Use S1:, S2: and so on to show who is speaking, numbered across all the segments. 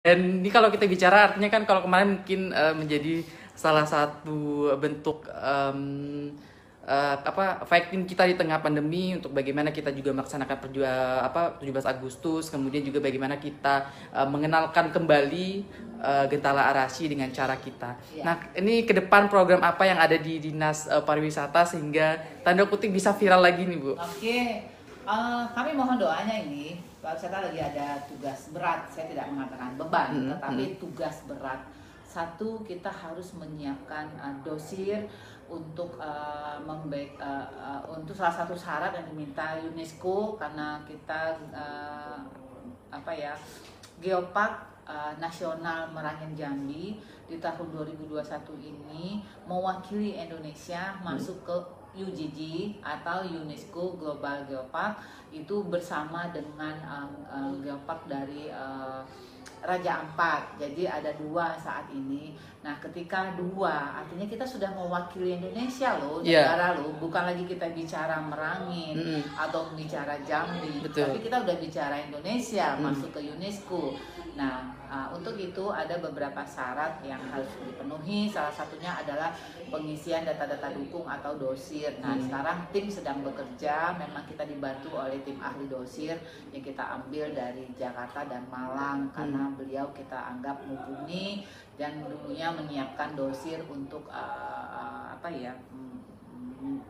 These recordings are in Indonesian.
S1: Dan ini kalau kita bicara artinya kan kalau kemarin mungkin uh, menjadi salah satu bentuk um, uh, apa fighting kita di tengah pandemi untuk bagaimana kita juga melaksanakan perjuangan apa 17 Agustus kemudian juga bagaimana kita uh, mengenalkan kembali uh, Gentala Arasi dengan cara kita. Ya. Nah, ini ke depan program apa yang ada di Dinas uh, Pariwisata sehingga tanda kutip bisa viral lagi nih, Bu?
S2: Oke. Uh, kami mohon doanya ini pariwisata lagi ada tugas berat saya tidak mengatakan beban hmm, tetapi hmm. tugas berat satu kita harus menyiapkan uh, dosir untuk uh, membaik uh, uh, untuk salah satu syarat yang diminta UNESCO karena kita uh, apa ya geopark uh, nasional Merangin Jambi di tahun 2021 ini mewakili Indonesia masuk ke UGG atau UNESCO Global Geopark itu bersama dengan um, um, geopark dari uh, Raja Ampat. Jadi ada dua saat ini. Nah, ketika dua, artinya kita sudah mewakili Indonesia loh, yeah. negara loh. Bukan lagi kita bicara Merangin mm -hmm. atau bicara Jambi, Betul. tapi kita udah bicara Indonesia mm. masuk ke UNESCO. Nah, uh, untuk itu ada beberapa syarat yang harus dipenuhi. Salah satunya adalah pengisian data-data dukung atau dosir. Nah, hmm. sekarang tim sedang bekerja. Memang kita dibantu oleh tim ahli dosir yang kita ambil dari Jakarta dan Malang karena hmm. beliau kita anggap mumpuni dan dulunya menyiapkan dosir untuk uh, uh, apa ya? Um,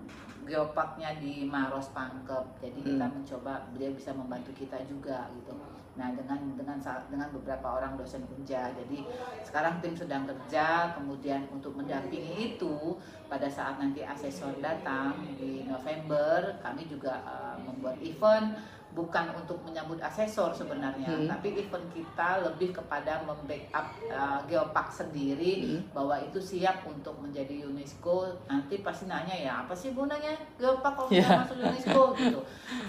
S2: geopaknya di Maros Pangkep. Jadi kita hmm. mencoba beliau bisa membantu kita juga gitu. Nah, dengan dengan dengan beberapa orang dosen kerja. Jadi sekarang tim sedang kerja, kemudian untuk mendampingi itu pada saat nanti asesor datang di November, kami juga uh, membuat event bukan untuk menyambut asesor sebenarnya, hmm. tapi event kita lebih kepada membackup uh, geopark sendiri hmm. bahwa itu siap untuk menjadi UNESCO. Nanti pasti nanya ya apa sih gunanya geopark kalau yeah. masuk UNESCO gitu.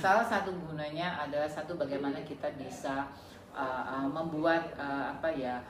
S2: Salah satu gunanya adalah satu bagaimana kita bisa uh, uh, membuat uh, apa ya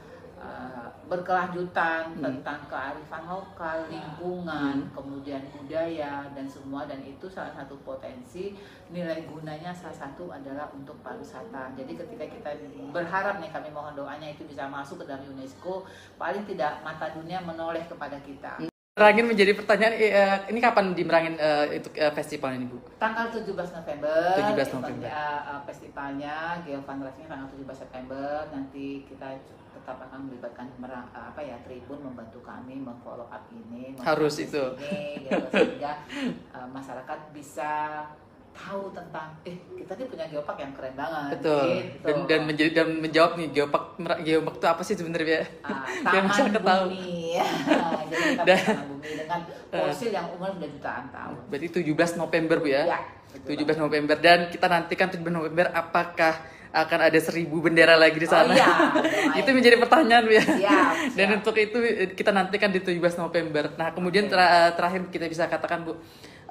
S2: uh, berkelanjutan hmm. tentang kearifan lokal, lingkungan, hmm. kemudian budaya dan semua dan itu salah satu potensi nilai gunanya salah satu adalah untuk pariwisata. Jadi ketika kita berharap nih kami mohon doanya itu bisa masuk ke dalam UNESCO, paling tidak mata dunia menoleh kepada kita.
S1: Merangin menjadi pertanyaan eh, ini kapan di Merangin uh, itu uh, festival ini Bu?
S2: Tanggal 17 November.
S1: 17 November.
S2: Uh, festivalnya Geo Fundraising tanggal 17 September. Nanti kita tetap akan melibatkan merang, apa ya Tribun membantu kami memfollow up ini.
S1: Harus itu.
S2: Ini, gitu, sehingga uh, masyarakat bisa tahu tentang eh kita nih punya geopark yang keren banget.
S1: Betul. Gitu. dan, dan menjadi dan menjawab nih geopark geopark itu apa sih sebenarnya
S2: ah, taman bumi. Ya. jadi kita dan, taman bumi dengan fosil yang umur sudah jutaan tahun.
S1: Berarti 17 November bu ya, ya 17 November. Dan kita nantikan 17 November apakah akan ada seribu bendera lagi di sana. Oh, iya. itu menjadi pertanyaan ya. Siap, Dan untuk itu kita nantikan di 17 November. Nah, kemudian ter terakhir kita bisa katakan Bu,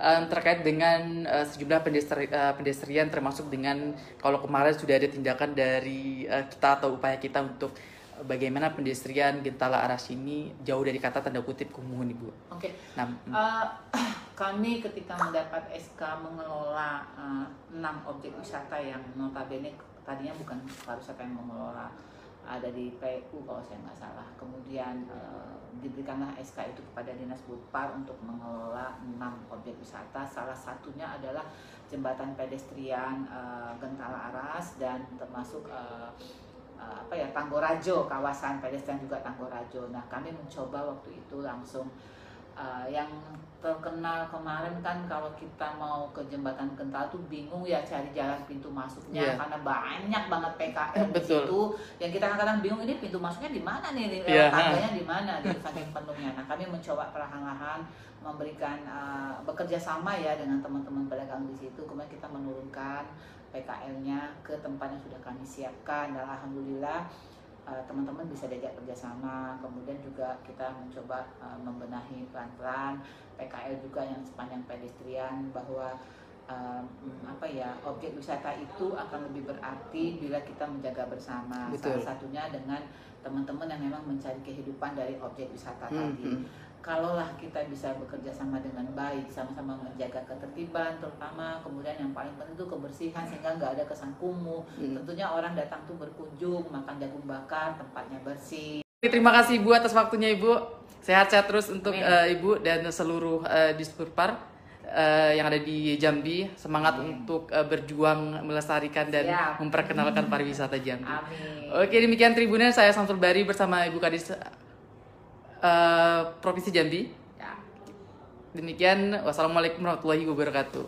S1: um, terkait dengan uh, sejumlah pendestri, uh, pendestrian termasuk dengan kalau kemarin sudah ada tindakan dari uh, kita atau upaya kita untuk bagaimana pendestrian Gentala Aras ini jauh dari kata tanda kutip kumuh Ibu.
S2: Oke. Okay. Nah, uh, kami ketika mendapat SK mengelola uh, 6 objek wisata yang notabene tadinya bukan pariwisata yang mengelola ada di PU kalau saya nggak salah. Kemudian uh, diberikanlah SK itu kepada Dinas Budpar untuk mengelola enam objek wisata. Salah satunya adalah jembatan pedestrian uh, Gentala Aras dan termasuk uh, apa ya Tanggorajo, kawasan pedestrian juga Tanggorajo. Nah, kami mencoba waktu itu langsung uh, yang terkenal kemarin kan kalau kita mau ke jembatan kental tuh bingung ya cari jalan pintu masuknya yeah. karena banyak banget PKL di situ. Yang kita kadang-kadang bingung ini pintu masuknya di mana nih? Yeah. tangganya di mana? Di saking penuhnya. Nah kami mencoba perlahan-lahan memberikan uh, bekerja sama ya dengan teman-teman pedagang di situ. Kemudian kita menurunkan PKL-nya ke tempat yang sudah kami siapkan. Dan alhamdulillah Eh, teman-teman bisa diajak kerjasama kemudian juga kita mencoba uh, membenahi pelan-pelan PKL juga yang sepanjang pedestrian bahwa um, apa ya objek wisata itu akan lebih berarti bila kita menjaga bersama Betul. salah satunya dengan teman-teman yang memang mencari kehidupan dari objek wisata hmm, tadi. Hmm. Kalaulah kita bisa bekerja sama dengan baik, sama-sama menjaga ketertiban, terutama kemudian yang paling penting itu kebersihan sehingga nggak ada kesan kumuh. Hmm. Tentunya orang datang tuh berkunjung, makan jagung bakar, tempatnya bersih.
S1: Terima kasih Ibu atas waktunya Ibu. Sehat-sehat terus untuk uh, Ibu dan seluruh uh, Dispurpar uh, yang ada di Jambi. Semangat Amin. untuk uh, berjuang melestarikan dan Siap. memperkenalkan pariwisata Jambi. Amin. Oke, demikian Tribunnya saya Samsul Bari bersama Ibu Kadis uh, provinsi Jambi. Ya. Demikian wassalamualaikum warahmatullahi wabarakatuh.